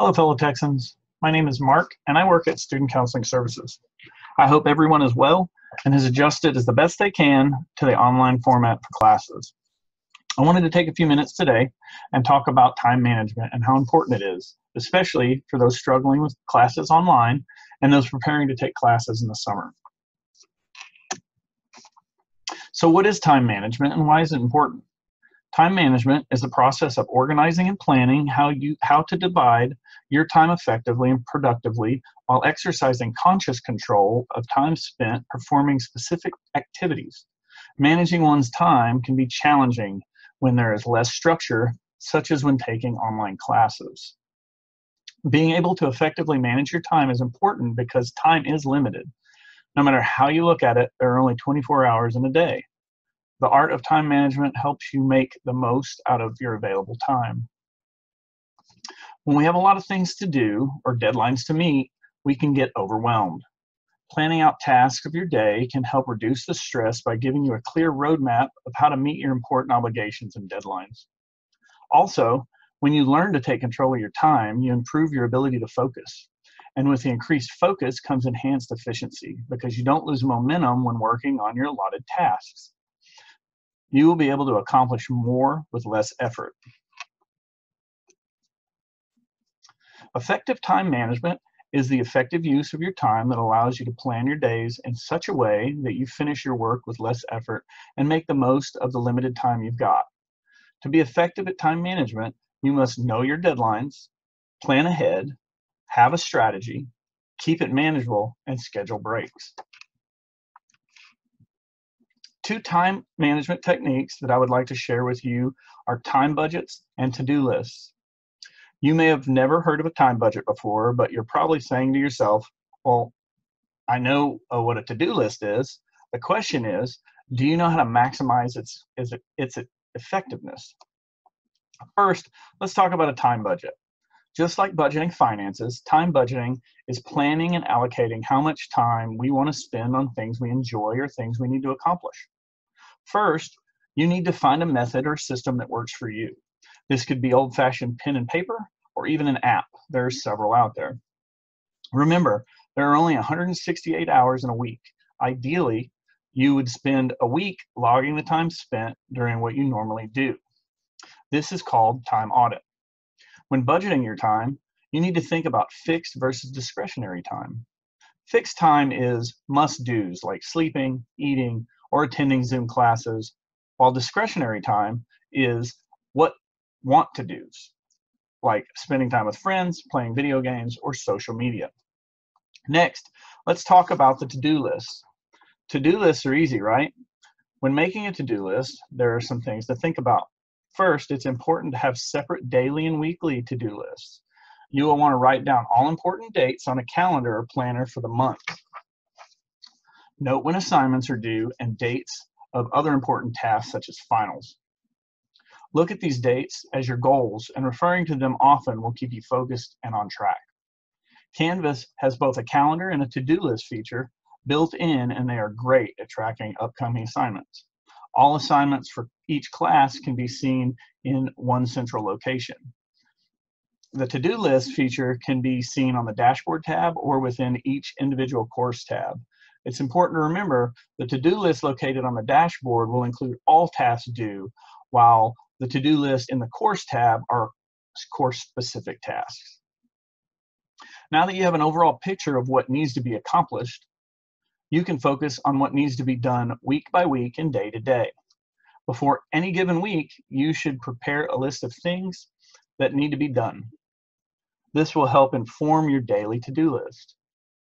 Hello, fellow Texans. My name is Mark, and I work at Student Counseling Services. I hope everyone is well and has adjusted as the best they can to the online format for classes. I wanted to take a few minutes today and talk about time management and how important it is, especially for those struggling with classes online and those preparing to take classes in the summer. So, what is time management and why is it important? Time management is the process of organizing and planning how you how to divide your time effectively and productively while exercising conscious control of time spent performing specific activities. Managing one's time can be challenging when there is less structure, such as when taking online classes. Being able to effectively manage your time is important because time is limited. No matter how you look at it, there are only 24 hours in a day. The art of time management helps you make the most out of your available time. When we have a lot of things to do or deadlines to meet, we can get overwhelmed. Planning out tasks of your day can help reduce the stress by giving you a clear roadmap of how to meet your important obligations and deadlines. Also, when you learn to take control of your time, you improve your ability to focus. And with the increased focus comes enhanced efficiency because you don't lose momentum when working on your allotted tasks you will be able to accomplish more with less effort. Effective time management is the effective use of your time that allows you to plan your days in such a way that you finish your work with less effort and make the most of the limited time you've got. To be effective at time management, you must know your deadlines, plan ahead, have a strategy, keep it manageable, and schedule breaks two time management techniques that I would like to share with you are time budgets and to-do lists. You may have never heard of a time budget before, but you're probably saying to yourself, well, I know uh, what a to-do list is. The question is, do you know how to maximize its, its, its effectiveness? First, let's talk about a time budget. Just like budgeting finances, time budgeting is planning and allocating how much time we want to spend on things we enjoy or things we need to accomplish. First, you need to find a method or system that works for you. This could be old fashioned pen and paper or even an app. There are several out there. Remember, there are only 168 hours in a week. Ideally, you would spend a week logging the time spent during what you normally do. This is called time audit. When budgeting your time, you need to think about fixed versus discretionary time. Fixed time is must do's like sleeping, eating, or attending Zoom classes, while discretionary time is what want to do's, like spending time with friends, playing video games, or social media. Next, let's talk about the to-do list. To-do lists are easy, right? When making a to-do list, there are some things to think about. First, it's important to have separate daily and weekly to-do lists. You will want to write down all important dates on a calendar or planner for the month. Note when assignments are due and dates of other important tasks such as finals. Look at these dates as your goals and referring to them often will keep you focused and on track. Canvas has both a calendar and a to-do list feature built in and they are great at tracking upcoming assignments. All assignments for each class can be seen in one central location. The to-do list feature can be seen on the dashboard tab or within each individual course tab. It's important to remember the to-do list located on the dashboard will include all tasks due, while the to-do list in the course tab are course-specific tasks. Now that you have an overall picture of what needs to be accomplished, you can focus on what needs to be done week by week and day to day. Before any given week, you should prepare a list of things that need to be done. This will help inform your daily to-do list.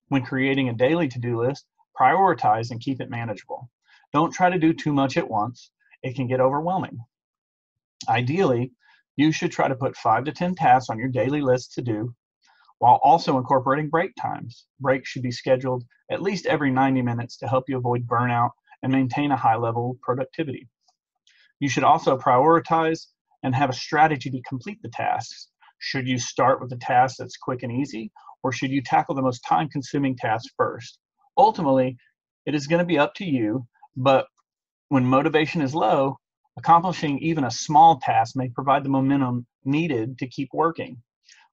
When creating a daily to-do list, prioritize and keep it manageable. Don't try to do too much at once. It can get overwhelming. Ideally, you should try to put five to 10 tasks on your daily list to do while also incorporating break times. Breaks should be scheduled at least every 90 minutes to help you avoid burnout and maintain a high level of productivity. You should also prioritize and have a strategy to complete the tasks. Should you start with a task that's quick and easy, or should you tackle the most time consuming task first? Ultimately, it is going to be up to you. But when motivation is low, accomplishing even a small task may provide the momentum needed to keep working.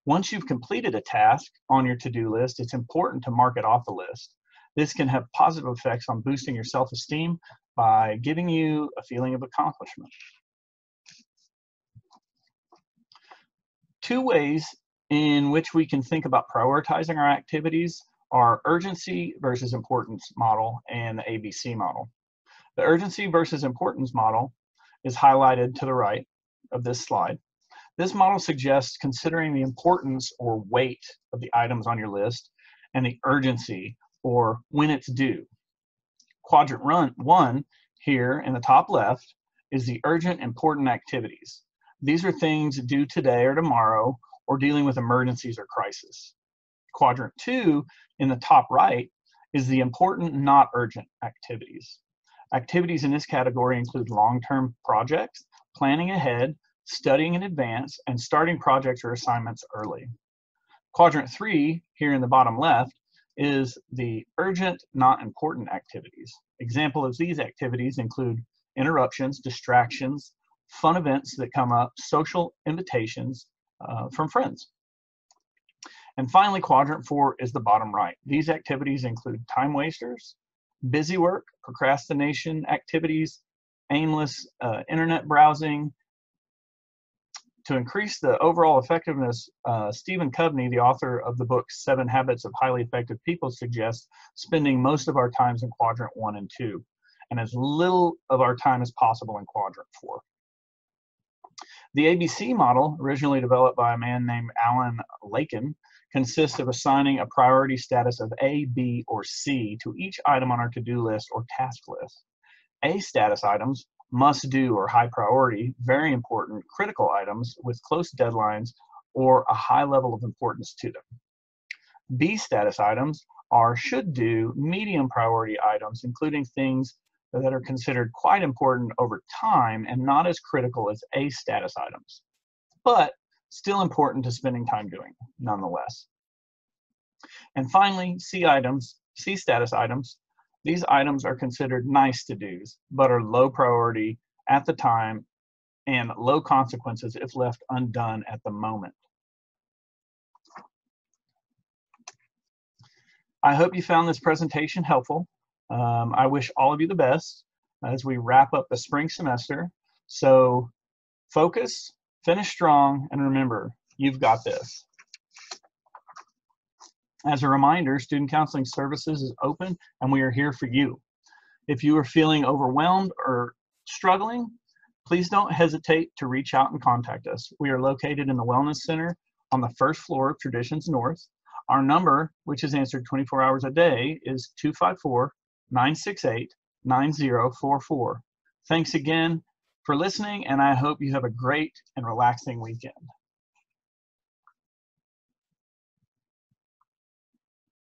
Once you've completed a task on your to-do list, it's important to mark it off the list. This can have positive effects on boosting your self-esteem by giving you a feeling of accomplishment. Two ways in which we can think about prioritizing our activities are urgency versus importance model and the ABC model. The urgency versus importance model is highlighted to the right of this slide. This model suggests considering the importance or weight of the items on your list and the urgency or when it's due. Quadrant run, one here in the top left is the urgent important activities. These are things due today or tomorrow or dealing with emergencies or crisis. Quadrant two in the top right is the important not urgent activities. Activities in this category include long-term projects, planning ahead, studying in advance, and starting projects or assignments early. Quadrant three, here in the bottom left, is the urgent, not important activities. Example of these activities include interruptions, distractions, fun events that come up, social invitations uh, from friends. And finally, quadrant four is the bottom right. These activities include time wasters, busy work, procrastination activities, aimless uh, internet browsing. To increase the overall effectiveness, uh, Stephen Covey, the author of the book Seven Habits of Highly Effective People, suggests spending most of our times in quadrant one and two, and as little of our time as possible in quadrant four. The ABC model, originally developed by a man named Alan Lakein, consists of assigning a priority status of A, B, or C to each item on our to-do list or task list. A status items, must do or high priority, very important, critical items with close deadlines or a high level of importance to them. B status items are should do, medium priority items, including things that are considered quite important over time and not as critical as A status items. But still important to spending time doing, nonetheless. And finally, C items, C status items. These items are considered nice to do's, but are low priority at the time and low consequences if left undone at the moment. I hope you found this presentation helpful. Um, I wish all of you the best as we wrap up the spring semester. So focus, Finish strong and remember, you've got this. As a reminder, Student Counseling Services is open and we are here for you. If you are feeling overwhelmed or struggling, please don't hesitate to reach out and contact us. We are located in the Wellness Center on the first floor of Traditions North. Our number, which is answered 24 hours a day, is 254 968 9044. Thanks again for listening, and I hope you have a great and relaxing weekend.